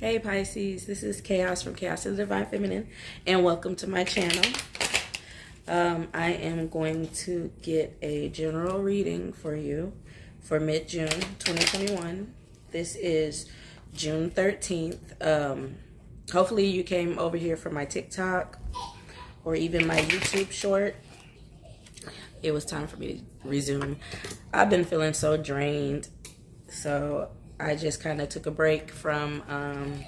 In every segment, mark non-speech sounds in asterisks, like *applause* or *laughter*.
Hey Pisces, this is Chaos from Chaos to the Divine Feminine, and welcome to my channel. Um, I am going to get a general reading for you for mid-June 2021. This is June 13th. Um, hopefully you came over here for my TikTok or even my YouTube short. It was time for me to resume. I've been feeling so drained, so I just kind of took a break from um,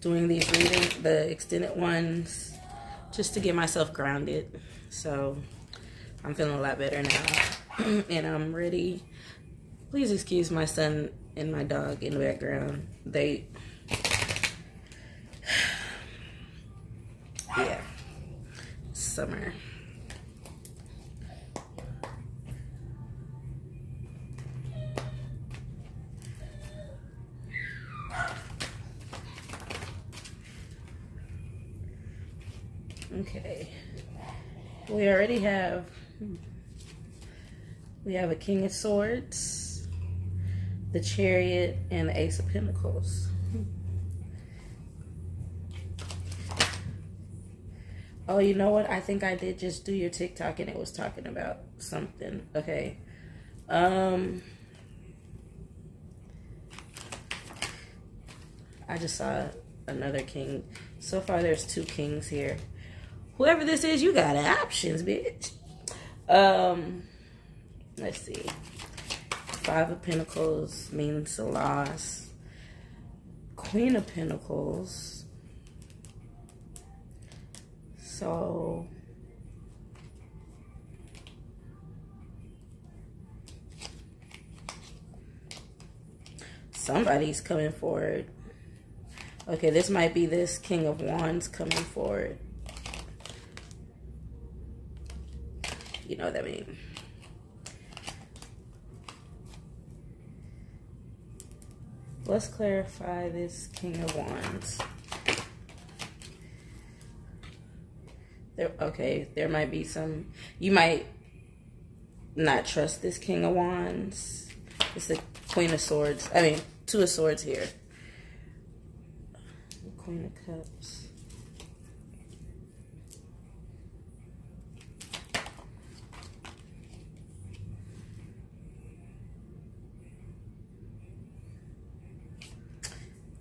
doing these readings, the extended ones, just to get myself grounded. So I'm feeling a lot better now. *clears throat* and I'm ready. Please excuse my son and my dog in the background. They, *sighs* yeah, summer. Okay. We already have, we have a King of Swords, the Chariot, and the Ace of Pentacles. Oh, you know what? I think I did just do your TikTok and it was talking about something. Okay. Um, I just saw another king. So far, there's two kings here whoever this is, you got options, bitch. Um, let's see. Five of Pentacles means a loss. Queen of Pentacles. So somebody's coming forward. Okay, this might be this King of Wands coming forward. You know what I mean? Let's clarify this King of Wands. There, okay, there might be some, you might not trust this King of Wands. It's the Queen of Swords. I mean, Two of Swords here. Queen of Cups.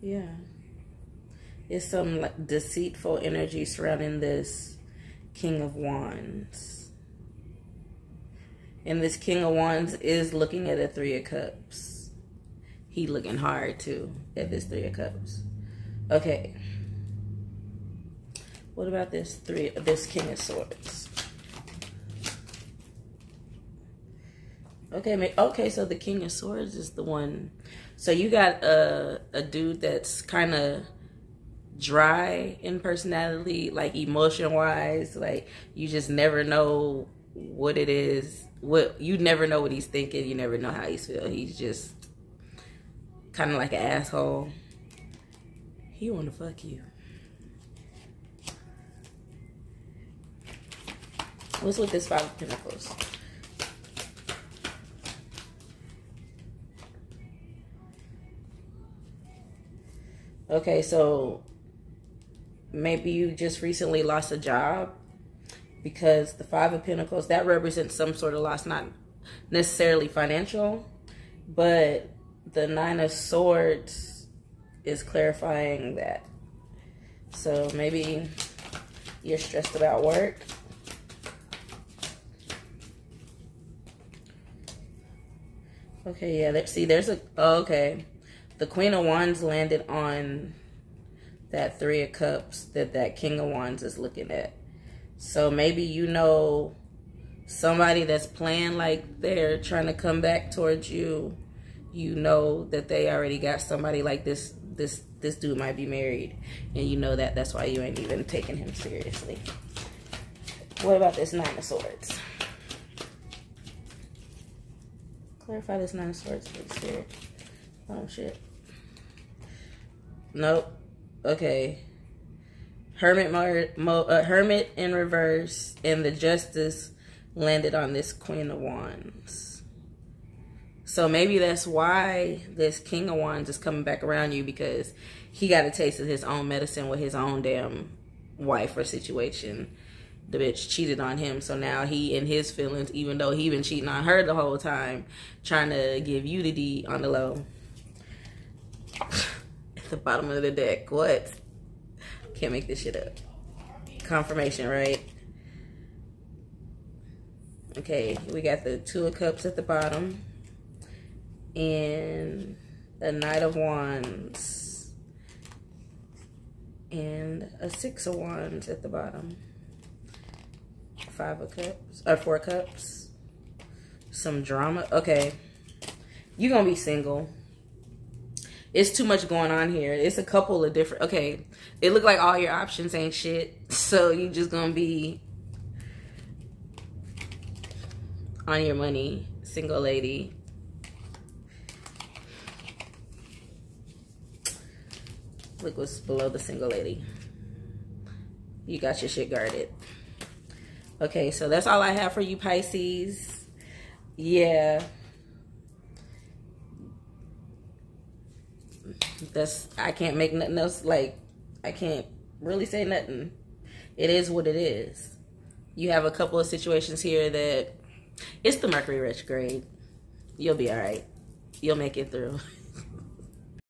Yeah. It's some like deceitful energy surrounding this King of Wands. And this King of Wands is looking at a Three of Cups. He looking hard too at this Three of Cups. Okay. What about this three this King of Swords? Okay, okay, so the King of Swords is the one so you got a a dude that's kind of dry in personality, like emotion wise, like you just never know what it is. What you never know what he's thinking. You never know how he's feel. He's just kind of like an asshole. He want to fuck you. What's with this five of pentacles? Okay, so maybe you just recently lost a job because the Five of Pentacles, that represents some sort of loss, not necessarily financial, but the Nine of Swords is clarifying that. So maybe you're stressed about work. Okay, yeah, let's see, there's a, oh, okay the Queen of Wands landed on that Three of Cups that that King of Wands is looking at. So maybe you know somebody that's playing like they're trying to come back towards you. You know that they already got somebody like this. This this dude might be married, and you know that. That's why you ain't even taking him seriously. What about this Nine of Swords? Clarify this Nine of Swords, please, Spirit. Oh shit. Nope. Okay. Hermit, Mar Mo uh, Hermit in reverse, and the Justice landed on this Queen of Wands. So maybe that's why this King of Wands is coming back around you because he got a taste of his own medicine with his own damn wife or situation. The bitch cheated on him, so now he in his feelings, even though he been cheating on her the whole time, trying to give you the D on the low. The bottom of the deck, what? Can't make this shit up. Confirmation, right? Okay, we got the Two of Cups at the bottom. And the Knight of Wands. And a Six of Wands at the bottom. Five of Cups. Or Four Cups. Some drama. Okay. You're going to be single. It's too much going on here. It's a couple of different... Okay. It look like all your options ain't shit. *laughs* So you just to be on your money, single lady. Look what's below the single lady. You got your shit guarded. Okay, so that's all I have for you, Pisces. Yeah. That's, I can't make nothing else, like, I can't really say nothing. It is what it is. You have a couple of situations here that it's the Mercury retrograde. You'll be all right. You'll make it through. *laughs*